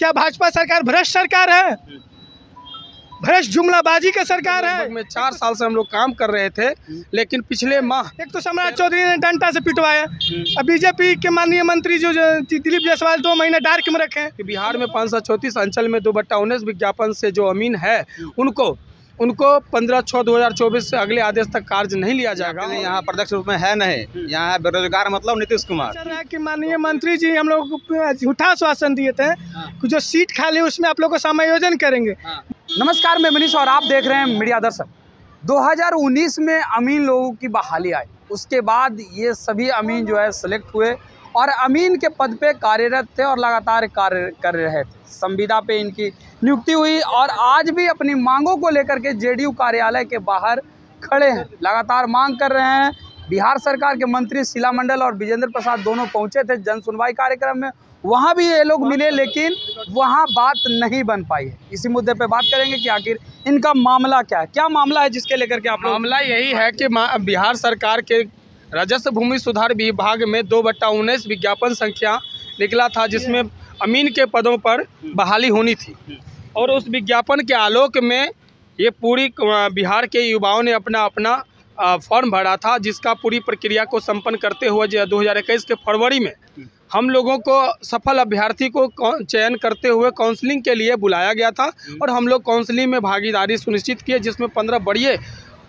क्या भाजपा सरकार भ्रष्ट सरकार है? भ्रष्ट जुमलाबाजी का सरकार है? में चार साल से हम लोग काम कर रहे थे लेकिन पिछले माह एक तो सम्राट चौधरी ने डंटा से पिटवाया। अब बीजेपी के माननीय मंत्री जो जो दिलीप जायसवाल दो महीने डार्क में रखे हैं। बिहार में पाँच सौ चौतीस अंचल में दो बट्टा उन्नीस विज्ञापन से जो अमीन है उनको उनको पंद्रह छः दो हज़ार चौबीस से अगले आदेश तक कार्य नहीं लिया जाएगा। यहाँ प्रत्यक्ष रूप में है नहीं। यहाँ बेरोजगार मतलब नीतीश कुमार। चल कि माननीय मंत्री जी हम लोग को झूठा आश्वासन दिए थे। कि जो सीट खाली उसमें आप लोग को समायोजन करेंगे। नमस्कार मैं मनीष और आप देख रहे हैं मीडिया दर्शक। 2019 में अमीन लोगों की बहाली आई। उसके बाद ये सभी अमीन जो है सेलेक्ट हुए। और अमीन के पद पे कार्यरत थे और लगातार कार्य कर रहे थे। संविदा पे इनकी नियुक्ति हुई और आज भी अपनी मांगों को लेकर के जेडीयू कार्यालय के बाहर खड़े हैं। लगातार मांग कर रहे हैं। बिहार सरकार के मंत्री शिला मंडल और विजेंद्र प्रसाद दोनों पहुँचे थे जन सुनवाई कार्यक्रम में। वहाँ भी ये लोग मिले, लेकिन वहाँ बात नहीं बन पाई है। इसी मुद्दे पे बात करेंगे कि आखिर इनका मामला क्या है। क्या मामला है जिसके लेकर के आप मामला यही है कि बिहार सरकार के राजस्व भूमि सुधार विभाग में दो बट्टा उन्नीस विज्ञापन संख्या निकला था, जिसमें अमीन के पदों पर बहाली होनी थी। और उस विज्ञापन के आलोक में ये पूरी बिहार के युवाओं ने अपना अपना फॉर्म भरा था, जिसका पूरी प्रक्रिया को संपन्न करते हुए दो हज़ार इक्कीस के फरवरी में हम लोगों को सफल अभ्यर्थी को, चयन करते हुए काउंसलिंग के लिए बुलाया गया था और हम लोग काउंसलिंग में भागीदारी सुनिश्चित किए, जिसमें पंद्रह बड़िए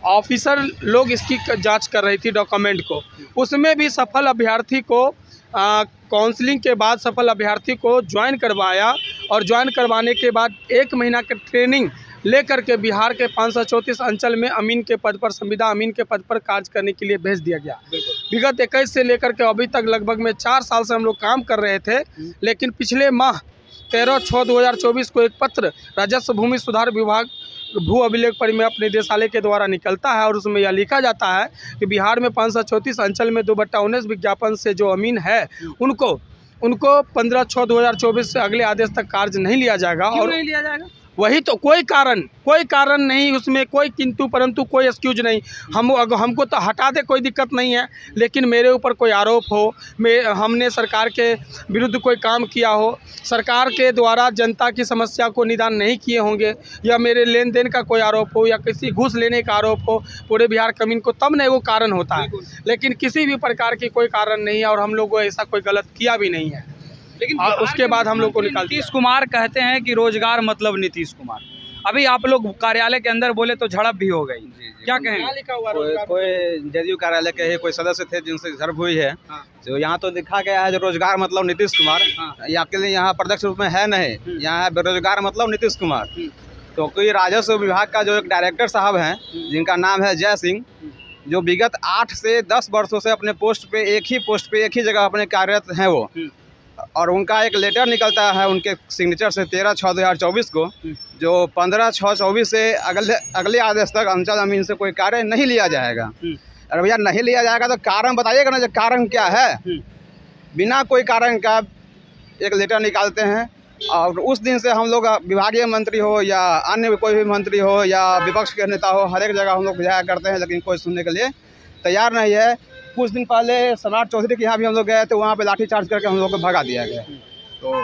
ऑफिसर लोग इसकी जाँच कर रही थी डॉक्यूमेंट को। उसमें भी सफल अभ्यर्थी को काउंसलिंग के बाद सफल अभ्यर्थी को ज्वाइन करवाया और ज्वाइन करवाने के बाद एक महीना के ट्रेनिंग लेकर के बिहार के पाँच सौ चौंतीस अंचल में अमीन के पद पर संविदा अमीन के पद पर कार्य करने के लिए भेज दिया गया। विगत इक्कीस से लेकर के अभी तक लगभग में चार साल से हम लोग काम कर रहे थे लेकिन पिछले माह तेरह छः दो को एक पत्र राजस्व भूमि सुधार विभाग भू अभिलेख परिमेय निदेशालय के द्वारा निकलता है और उसमें यह लिखा जाता है कि बिहार में पाँच सौ चौंतीस अंचल में दो बट्टा उन्नीस विज्ञापन से जो अमीन है उनको उनको पंद्रह छः दो हज़ार चौबीस से अगले आदेश तक कार्य नहीं लिया जाएगा और नहीं लिया जाएगा? वही तो कोई कारण कोई कारण नहीं उसमें कोई किंतु परंतु कोई एक्सक्यूज नहीं। हम अगर हमको तो हटा दे कोई दिक्कत नहीं है। लेकिन मेरे ऊपर कोई आरोप हो मैं हमने सरकार के विरुद्ध कोई काम किया हो सरकार के द्वारा जनता की समस्या को निदान नहीं किए होंगे या मेरे लेन देन का कोई आरोप हो या किसी घूस लेने का आरोप हो पूरे बिहार कमीन को तब नहीं वो कारण होता है। लेकिन किसी भी प्रकार की कोई कारण नहीं है और हम लोग ऐसा कोई गलत किया भी नहीं है। लेकिन और उसके बाद हम लोग को निकाल नीतीश कुमार कहते हैं कि रोज़गार मतलब नीतीश कुमार। अभी आप लोग कार्यालय के अंदर बोले तो झड़प भी हो गई। क्या हुआ कोई कोई जेडीयू कार्यालय के ही कोई सदस्य थे जिनसे झड़प हुई है। हाँ। तो यहाँ तो लिखा गया है जो रोज़गार मतलब नीतीश कुमार। हाँ। आपके लिए यहाँ प्रत्यक्ष रूप में है नहीं। यहाँ है बेरोजगार मतलब नीतीश कुमार। तो कोई राजस्व विभाग का जो एक डायरेक्टर साहब हैं जिनका नाम है जय सिंह जो विगत आठ से दस वर्षों से अपने पोस्ट पे एक ही पोस्ट पे एक ही जगह अपने कार्यरत हैं वो। और उनका एक लेटर निकलता है उनके सिग्नेचर से तेरह छः दो हज़ार चौबीस को जो पंद्रह छः चौबीस से अगले अगले आदेश तक अंचल अमीन से कोई कार्य नहीं लिया जाएगा। अरे भैया नहीं लिया जाएगा तो कारण बताइएगा ना जो कारण क्या है? बिना कोई कारण का एक लेटर निकालते हैं और उस दिन से हम लोग विभागीय मंत्री हो या अन्य कोई भी मंत्री हो या विपक्ष के नेता हो हर एक जगह हम लोग जाया करते हैं लेकिन कोई सुनने के लिए तैयार नहीं है। कुछ दिन पहले सम्राट चौधरी के यहाँ भी हम लोग गए थे वहाँ पे लाठी चार्ज करके हम लोग को भगा दिया गया। तो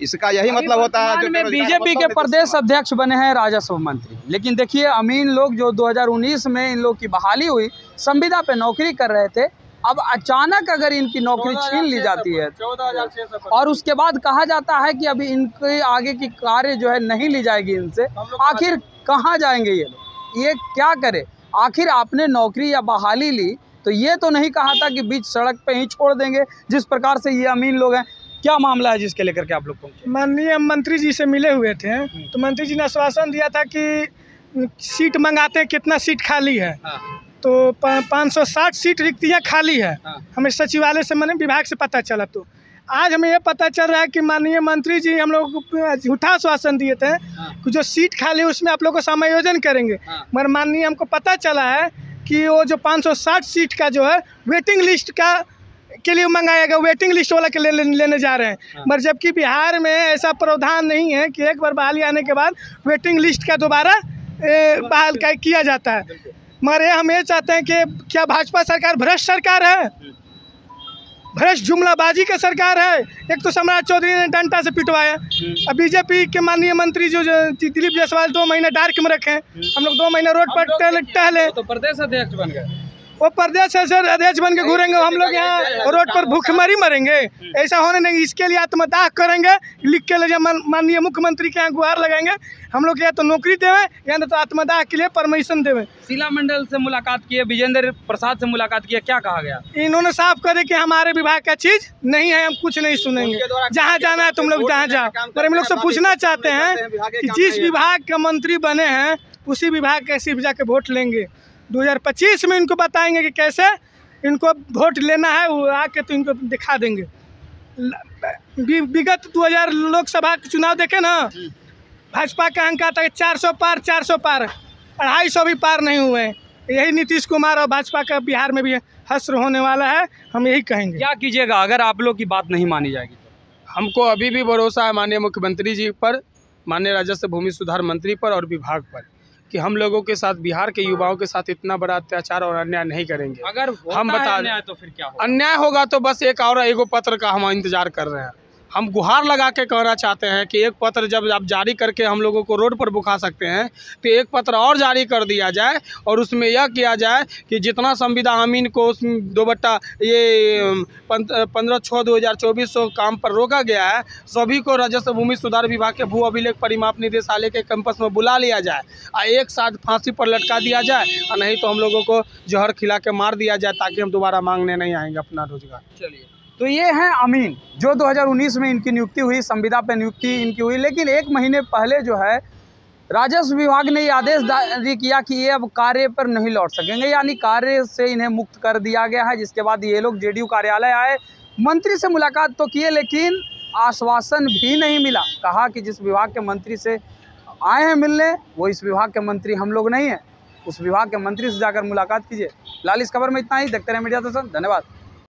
इसका यही मतलब होता है जो में बीजेपी के प्रदेश अध्यक्ष बने हैं राजस्व मंत्री। लेकिन देखिए अमीन लोग जो 2019 में इन लोग की बहाली हुई संविदा पे नौकरी कर रहे थे। अब अचानक अगर इनकी नौकरी छीन ली जाती है और उसके बाद कहा जाता है कि अभी इनके आगे की कार्य जो है नहीं ली जाएगी इनसे आखिर कहाँ जाएँगे ये लोग? ये क्या करे? आखिर आपने नौकरी या बहाली ली? तो ये तो नहीं कहा था कि बीच सड़क पे ही छोड़ देंगे जिस प्रकार से ये अमीन लोग हैं। क्या मामला है जिसके लेकर के आप लोग पहुँचे? माननीय मंत्री जी से मिले हुए थे। तो मंत्री जी ने आश्वासन दिया था कि सीट मंगाते हैं कितना सीट खाली है। तो पाँच सौ साठ सीट रिक्तियाँ खाली है। हाँ। हमें सचिवालय से मैंने विभाग से पता चला तो। आज हमें ये पता चल रहा है कि माननीय मंत्री जी हम लोग को झूठा आश्वासन दिए थे कि जो सीट खाली है उसमें आप लोग को समायोजन करेंगे। हाँ। मगर माननीय हमको पता चला है कि वो जो 560 सीट का जो है वेटिंग लिस्ट का के लिए मंगाया गया वेटिंग लिस्ट वाला के ले, ले, लेने जा रहे हैं। मगर जबकि बिहार में ऐसा प्रावधान नहीं है कि एक बार बहाली आने के बाद वेटिंग लिस्ट का दोबारा बहाल का किया जाता है। मगर ये हम ये चाहते हैं कि क्या भाजपा सरकार भ्रष्ट सरकार है? भ्रष्ट जुमलाबाजी का सरकार है। एक तो सम्राट चौधरी ने डंटा से पिटवाया। अब बीजेपी के माननीय मंत्री जो, जो दिलीप जायसवाल दो महीने डार्क में रखे हम लोग दो महीने रोड पर टहले टहले। तो प्रदेश अध्यक्ष बन गए। वो प्रदेश से सर अध्यक्ष बन के घूरेंगे हम लोग यहाँ रोड पर भूखमरी मरेंगे। ऐसा होने नहीं इसके लिए आत्मदाह करेंगे लिख के ले जाए माननीय मुख्यमंत्री के यहाँ गुहार लगाएँगे। हम लोग या तो नौकरी देवे या तो आत्मदाह के लिए परमिशन देवे। शीला मंडल से मुलाकात की है विजेंद्र प्रसाद से मुलाकात की है क्या कहा गया? इन्होंने साफ़ करे की हमारे विभाग का चीज़ नहीं है हम कुछ नहीं सुनेंगे। जहाँ जाना है तुम लोग जहाँ जाओ। पर हम लोग से पूछना चाहते हैं कि जिस विभाग के मंत्री बने हैं उसी विभाग के सिर्फ़ जाके वोट लेंगे। 2025 में इनको बताएँगे कि कैसे इनको वोट लेना है वो आके तो इनको दिखा देंगे। विगत 2000 लोकसभा के चुनाव देखे ना भाजपा का अंक आता है चार सौ पार चार सौ पार अढ़ाई सौ भी पार नहीं हुए हैं। यही नीतीश कुमार और भाजपा का बिहार में भी हस्र होने वाला है हम यही कहेंगे। क्या कीजिएगा? अगर आप लोग की बात नहीं मानी जाएगी तो। हमको अभी भी भरोसा है माननीय मुख्यमंत्री जी पर माननीय राजस्व भूमि सुधार मंत्री पर और विभाग पर। कि हम लोगों के साथ बिहार के युवाओं के साथ इतना बड़ा अत्याचार और अन्याय नहीं करेंगे। अगर हम बता अन्याय तो फिर क्या अन्याय होगा तो बस एक और एगो पत्र का हम इंतज़ार कर रहे हैं। हम गुहार लगा के कहना चाहते हैं कि एक पत्र जब आप जारी करके हम लोगों को रोड पर बुखा सकते हैं तो एक पत्र और जारी कर दिया जाए और उसमें यह किया जाए कि जितना संविदा अमीन को दो बट्टा ये पंद्रह छः दो हज़ार चौबीस सौ काम पर रोका गया है, सभी को राजस्व भूमि सुधार विभाग के भू अभिलेख परिमाप निदेशालय के कैंपस में बुला लिया जाए और एक साथ फांसी पर लटका दिया जाए और नहीं तो हम लोगों को जहर खिला के मार दिया जाए ताकि हम दोबारा मांगने नहीं आएँगे अपना रोज़गार। चलिए। तो ये हैं अमीन, जो 2019 में इनकी नियुक्ति हुई, संविदा पे नियुक्ति इनकी हुई, लेकिन एक महीने पहले जो है, राजस्व विभाग ने ये आदेश जारी किया कि ये अब कार्य पर नहीं लौट सकेंगे, यानी कार्य से इन्हें मुक्त कर दिया गया है, जिसके बाद ये लोग जेडीयू कार्यालय आए, मंत्री से मुलाकात तो किए, लेकिन आश्वासन भी नहीं मिला। कहा कि जिस विभाग के मंत्री से आए हैं मिलने, वो इस विभाग के मंत्री हम लोग नहीं हैं। उस विभाग के मंत्री से जाकर मुलाकात कीजिए। लाल इस खबर में इतना ही, देखते रहे मीडिया दर्शन, धन्यवाद।